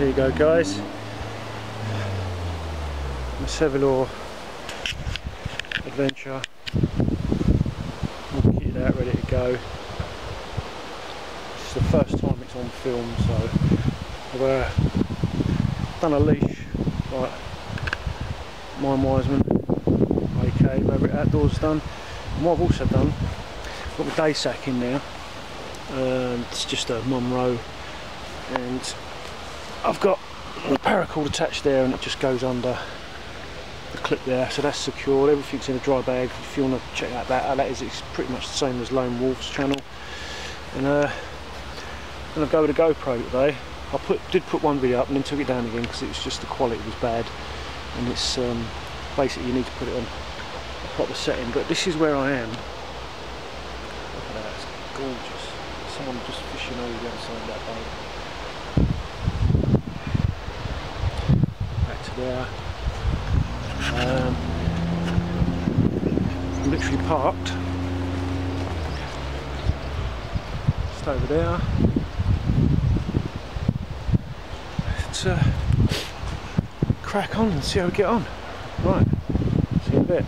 There you go guys. My Sevylor adventure. All kitted out, ready to go. This is the first time it's on film, so I've uh, done a leash, like Mine Wiseman, AK Maverick Outdoors done. And what I've also done, got the day sack in there. Um, it's just a Monroe, and I've got a paracord attached there, and it just goes under the clip there, so that's secured. Everything's in a dry bag. If you want to check out that, that is it's pretty much the same as Lone Wolf's channel. And uh, I'm gonna go with a GoPro today. I put did put one video up and then took it down again because it was just the quality was bad, and it's um, basically you need to put it on a proper setting. But this is where I am. Look at that, it's gorgeous. Someone just fishing over the other side of that boat. Back to there. Um, literally parked just over there. Let's uh, crack on and see how we get on. Right, see you in a bit.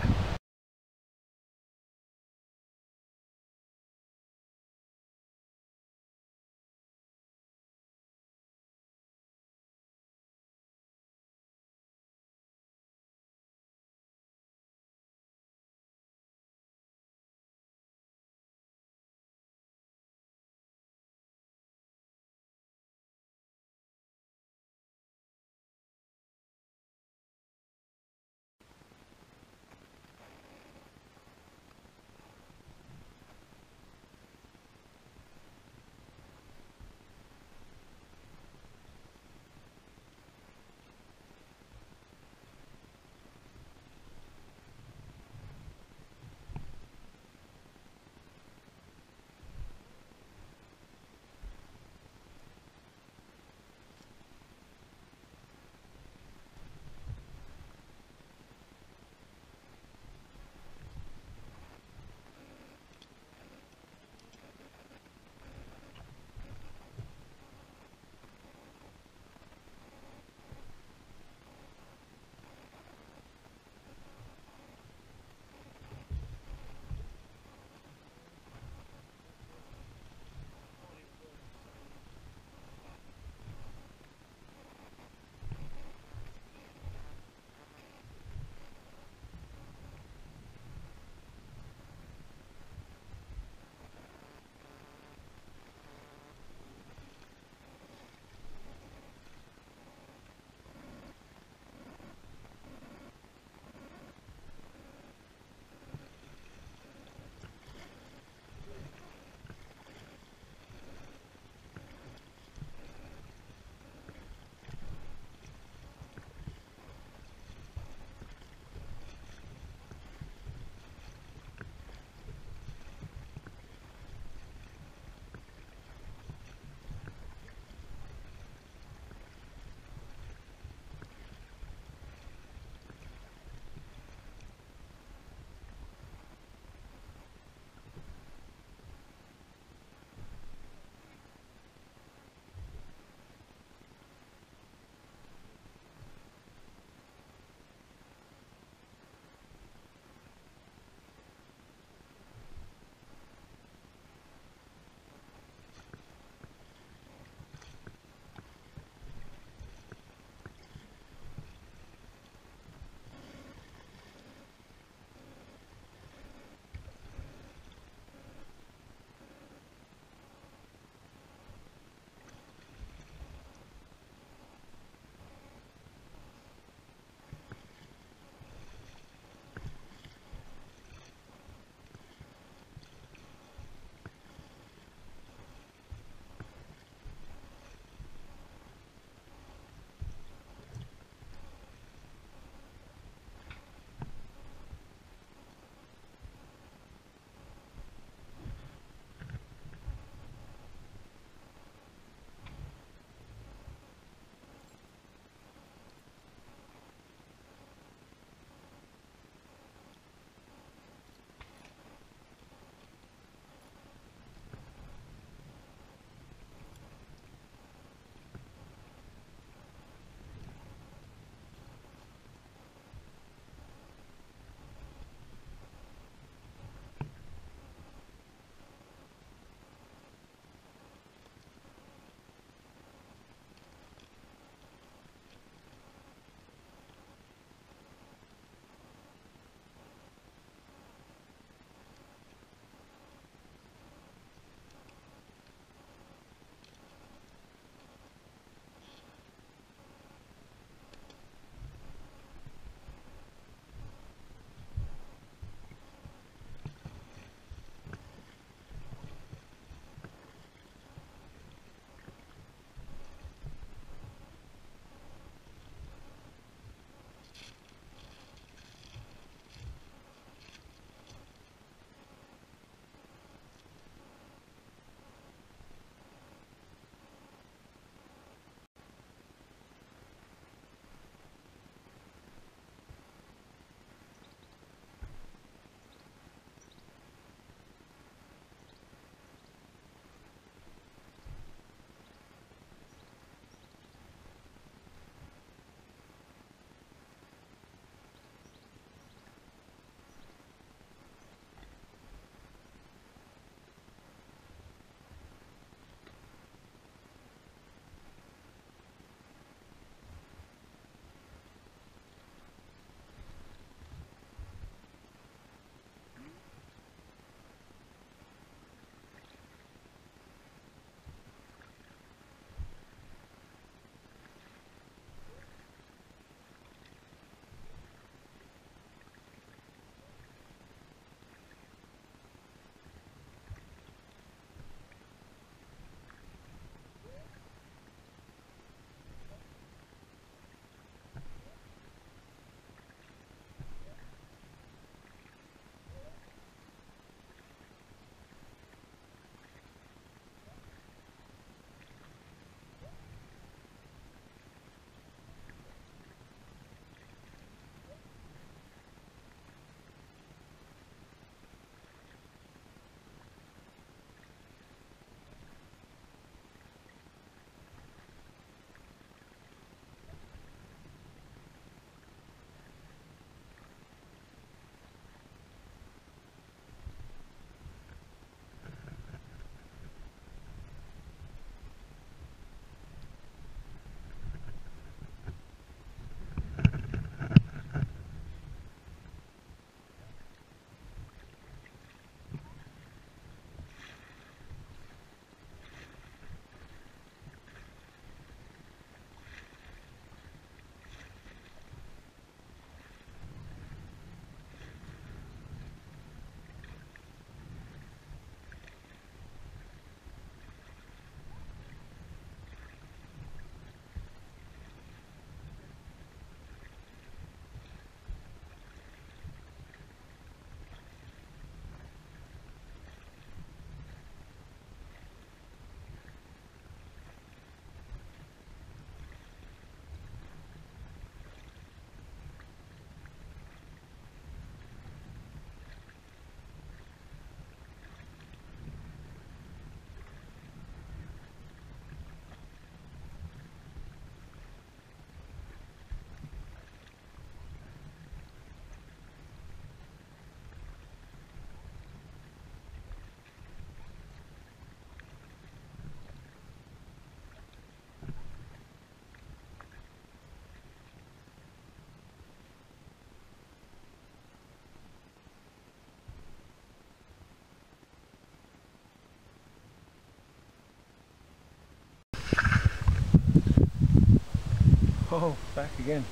Oh, back again.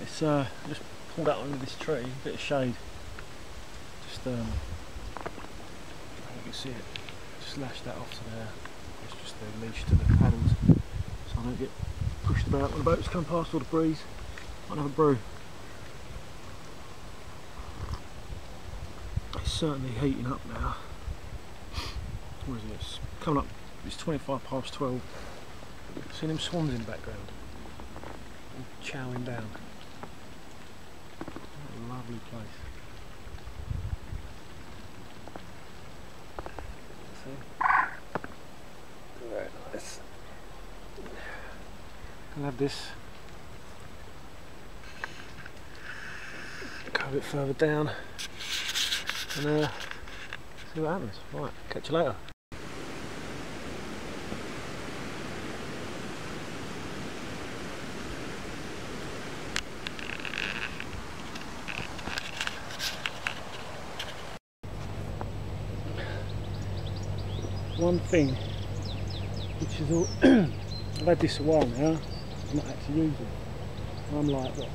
It's uh, just pulled out under this tree, a bit of shade. Just um, you can see it. Just lash that off to there. It's just the leash to the paddles, so I don't get pushed about when the boats come past or the breeze. I'll have a brew. It's certainly heating up now. Where is it? It's coming up. It's 25 past 12. See them swans in the background? All chowing down. What a lovely place. See? Very nice. I'll have this. Go a bit further down and uh, see what happens. Right, catch you later. One thing which is all I've had this a while now I'm not actually using it. I'm like what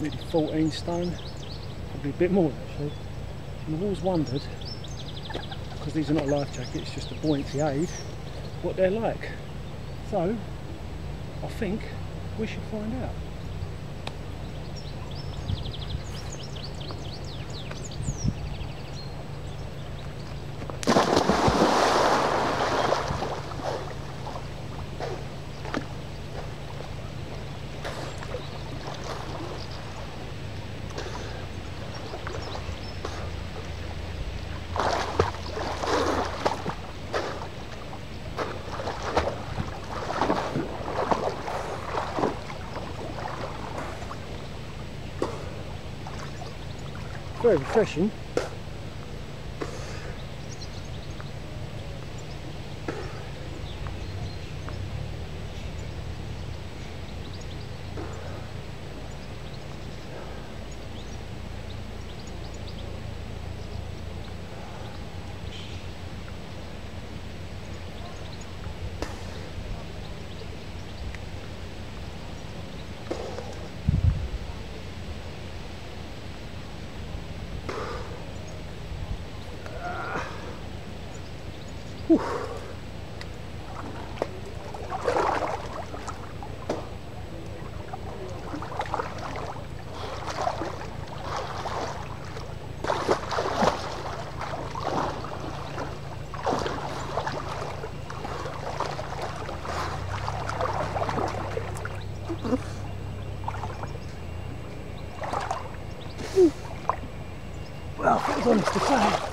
maybe 14 stone? Probably a bit more actually. And I've always wondered because these are not life jackets just a buoyancy aid what they're like. So I think we should find out very refreshing. Was to say.